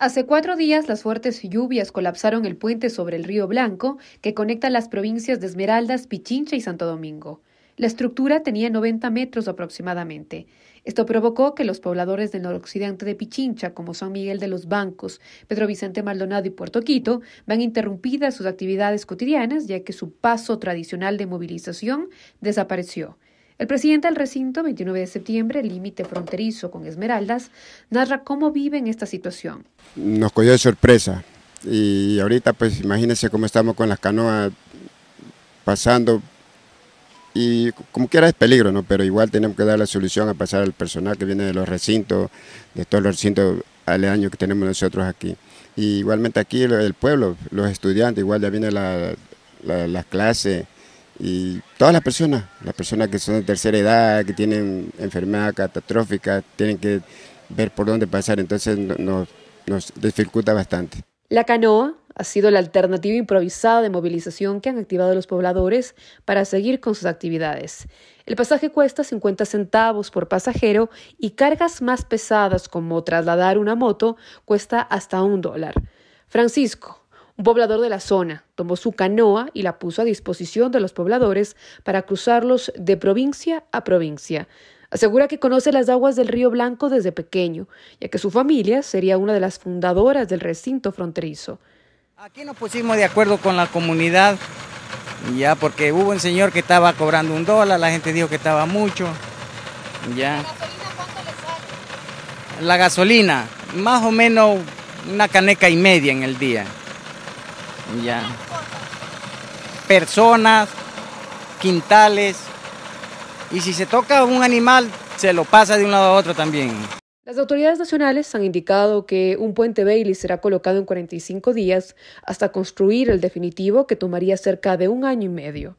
Hace cuatro días las fuertes lluvias colapsaron el puente sobre el río Blanco que conecta las provincias de Esmeraldas, Pichincha y Santo Domingo. La estructura tenía 90 metros aproximadamente. Esto provocó que los pobladores del noroccidente de Pichincha, como San Miguel de los Bancos, Pedro Vicente Maldonado y Puerto Quito, van interrumpidas sus actividades cotidianas ya que su paso tradicional de movilización desapareció. El presidente del recinto, 29 de septiembre, límite fronterizo con Esmeraldas, narra cómo vive en esta situación. Nos cogió de sorpresa y ahorita pues imagínense cómo estamos con las canoas pasando y como quiera es peligro, ¿no? pero igual tenemos que dar la solución a pasar al personal que viene de los recintos, de todos los recintos aledaños que tenemos nosotros aquí. Y igualmente aquí el pueblo, los estudiantes, igual ya viene la, la, las clases y todas las personas, las personas que son de tercera edad, que tienen enfermedad catastrófica, tienen que ver por dónde pasar, entonces nos, nos dificulta bastante. La canoa ha sido la alternativa improvisada de movilización que han activado los pobladores para seguir con sus actividades. El pasaje cuesta 50 centavos por pasajero y cargas más pesadas como trasladar una moto cuesta hasta un dólar. Francisco, un poblador de la zona tomó su canoa y la puso a disposición de los pobladores para cruzarlos de provincia a provincia. Asegura que conoce las aguas del río Blanco desde pequeño, ya que su familia sería una de las fundadoras del recinto fronterizo. Aquí nos pusimos de acuerdo con la comunidad, ya porque hubo un señor que estaba cobrando un dólar, la gente dijo que estaba mucho. Ya. ¿La gasolina cuánto le sale? La gasolina, más o menos una caneca y media en el día. Ya. Personas, quintales. Y si se toca un animal, se lo pasa de un lado a otro también. Las autoridades nacionales han indicado que un puente Bailey será colocado en 45 días hasta construir el definitivo que tomaría cerca de un año y medio.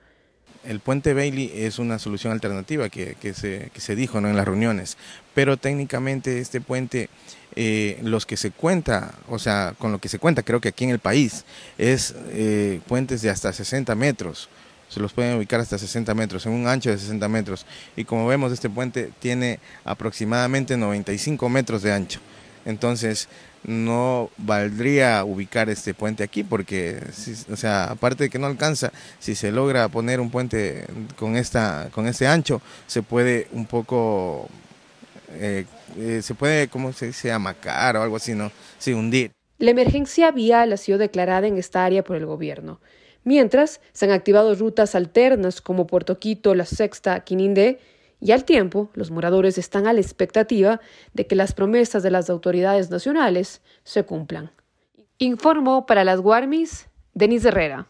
El puente Bailey es una solución alternativa que, se, que se, dijo ¿no? en las reuniones, pero técnicamente este puente, eh, los que se cuenta, o sea, con lo que se cuenta creo que aquí en el país, es eh, puentes de hasta 60 metros, se los pueden ubicar hasta 60 metros, en un ancho de 60 metros, y como vemos este puente tiene aproximadamente 95 metros de ancho, entonces no valdría ubicar este puente aquí porque, o sea, aparte de que no alcanza, si se logra poner un puente con esta, con este ancho, se puede un poco, eh, eh, se puede, ¿cómo se dice?, o algo así, ¿no? Sí, hundir. La emergencia vial ha sido declarada en esta área por el gobierno. Mientras, se han activado rutas alternas como Puerto Quito, La Sexta, Quinindé, y al tiempo, los moradores están a la expectativa de que las promesas de las autoridades nacionales se cumplan. Informó para las Guarmis Denis Herrera.